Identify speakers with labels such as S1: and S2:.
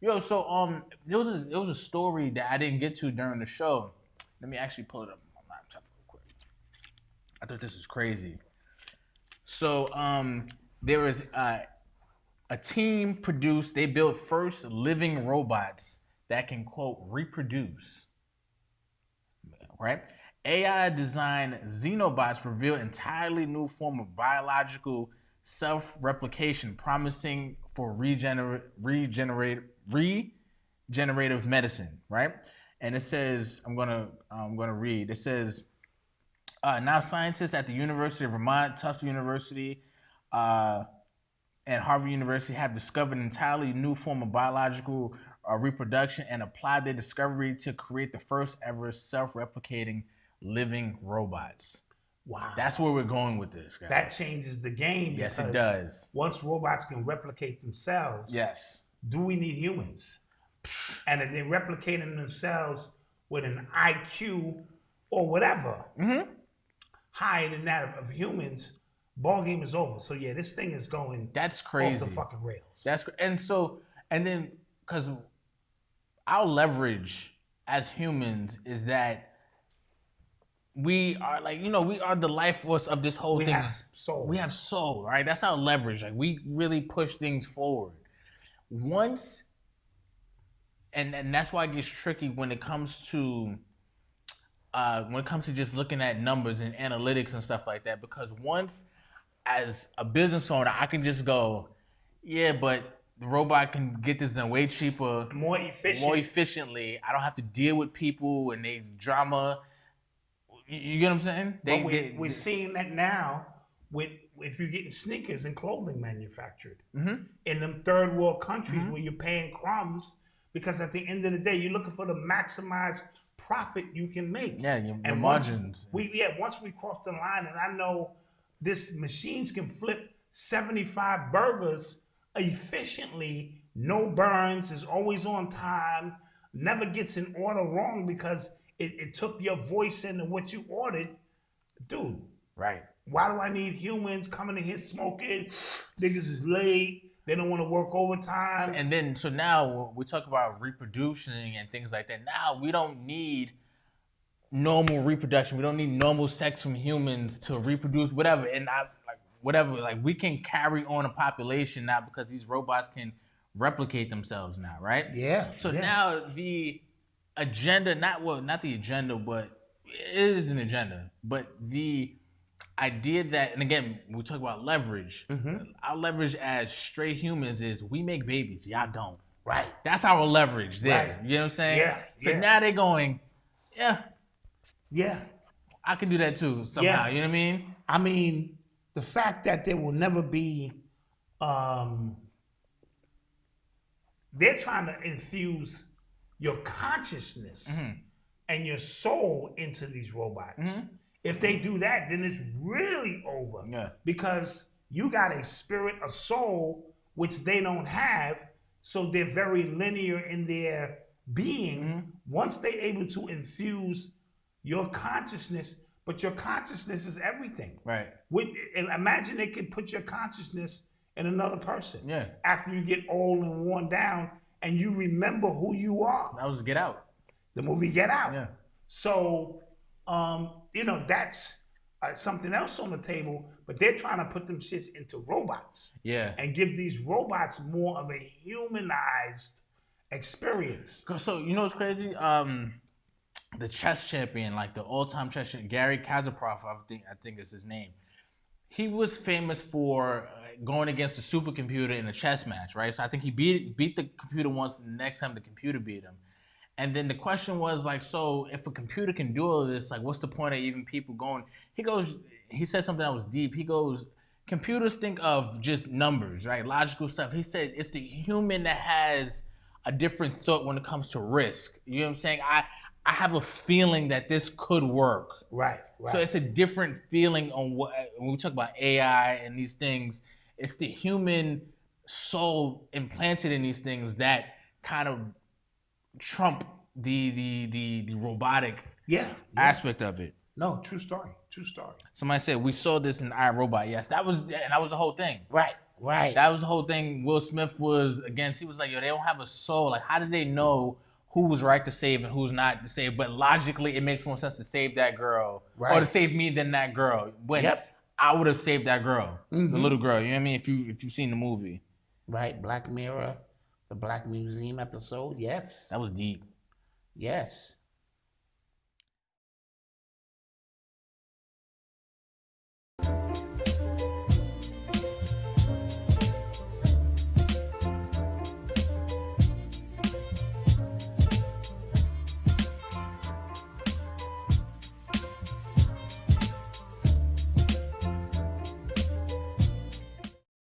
S1: Yo, so um, there was a there was a story that I didn't get to during the show. Let me actually pull it up on my laptop real quick. I thought this was crazy. So um, there was uh, a team produced. They built first living robots that can quote reproduce. Right. AI designed xenobots reveal entirely new form of biological self-replication, promising for regenerate, regenerate, regenerative medicine, right? And it says, I'm gonna, I'm gonna read. It says, uh, now scientists at the University of Vermont, Tufts University, uh, and Harvard University have discovered an entirely new form of biological uh, reproduction and applied their discovery to create the first ever self-replicating living robots.
S2: Wow.
S1: That's where we're going with this, guys.
S2: that changes the game.
S1: yes, it does.
S2: Once robots can replicate themselves,
S1: Yes.
S2: Do we need humans? And if they're replicating themselves with an IQ or whatever
S1: Mm-hmm.
S2: higher than that of, humans, ball game is over. So yeah, this thing is going
S1: That's crazy.
S2: off the fucking rails.
S1: That's and so and then because our leverage as humans is that we are like you know we are the life force of this whole
S2: we
S1: thing.
S2: We have souls.
S1: we have soul, right? That's our leverage. Like we really push things forward. Once, and and that's why it gets tricky when it comes to, uh, when it comes to just looking at numbers and analytics and stuff like that. Because once, as a business owner, I can just go, yeah, but the robot can get this done way cheaper,
S2: more efficient.
S1: more efficiently. I don't have to deal with people and they drama. You, you get what I'm saying? They,
S2: but we,
S1: they-
S2: we're seeing that now with if you're getting sneakers and clothing manufactured
S1: Mhm.
S2: in them third world countries
S1: Mm-hmm.
S2: where you're paying crumbs because at the end of the day you're looking for the maximized profit you can make.
S1: Yeah, your,
S2: And
S1: margins.
S2: We yeah, once we cross the line, and I know this machines can flip 75 burgers efficiently, no burns, is always on time, never gets an order wrong because it, it took your voice into what you ordered. Dude,
S1: Right.
S2: Why do I need humans coming in here smoking? Niggas is late. They don't want to work overtime.
S1: And then, so now we talk about reproducing and things like that. Now we don't need normal reproduction. We don't need normal sex from humans to reproduce whatever. And I like whatever. Like we can carry on a population now because these robots can replicate themselves now, right?
S2: yeah.
S1: So
S2: yeah.
S1: now the agenda, not well, not the agenda, but it is an agenda. But the idea that, and again, we talk about leverage.
S2: Mm-hmm.
S1: Our leverage as straight humans is we make babies, y'all don't.
S2: right.
S1: That's our leverage there.
S2: Right.
S1: You know what I'm saying?
S2: Yeah,
S1: So
S2: yeah.
S1: now they're going, yeah,
S2: Yeah.
S1: I can do that too somehow.
S2: Yeah.
S1: You know what I mean?
S2: I mean, the fact that there will never be, um, they're trying to infuse your consciousness
S1: Mm-hmm.
S2: and your soul into these robots. If they do that, then it's really over.
S1: Yeah.
S2: Because you got a spirit, a soul, which they don't have. So they're very linear in their being.
S1: Mm-hmm.
S2: Once they're able to infuse your consciousness, but your consciousness is everything.
S1: Right.
S2: And imagine they could put your consciousness in another person.
S1: Yeah.
S2: After you get old and worn down, and you remember who you are.
S1: That was Get Out.
S2: The movie Get Out.
S1: Yeah.
S2: So, um, you know, that's uh, something else on the table. But they're trying to put them shits into robots
S1: Yeah.
S2: and give these robots more of a humanized experience.
S1: So you know what's crazy? Um, the chess champion, like the all-time chess champion, Garry Kasparov, I think I think is his name. He was famous for uh, going against a supercomputer in a chess match, right? So I think he beat beat the computer once. The next time the computer beat him, and then the question was like, so if a computer can do all of this, like, what's the point of even people going? He goes, he said something that was deep. He goes, computers think of just numbers, right? Logical stuff. He said it's the human that has a different thought when it comes to risk. You know what I'm saying? I I have a feeling that this could work.
S2: Right, right.
S1: So it's a different feeling on what when we talk about AI and these things. It's the human soul implanted in these things that kind of trump the the the, the robotic
S2: yeah, yeah.
S1: aspect of it.
S2: No, true story. True story.
S1: Somebody said we saw this in iRobot. Yes, that was and that was the whole thing.
S2: Right. Right.
S1: That was the whole thing. Will Smith was against. He was like, yo, they don't have a soul. Like, how did they know who was right to save and who's not to save? But logically, it makes more sense to save that girl right. or to save me than that girl. When
S2: Yep.
S1: I would have saved that girl, the
S2: Mhm.
S1: little girl. You know what I mean? If you if you've seen the movie,
S2: right. Black Mirror, the Black Museum episode. Yes.
S1: that was deep.
S2: Yes.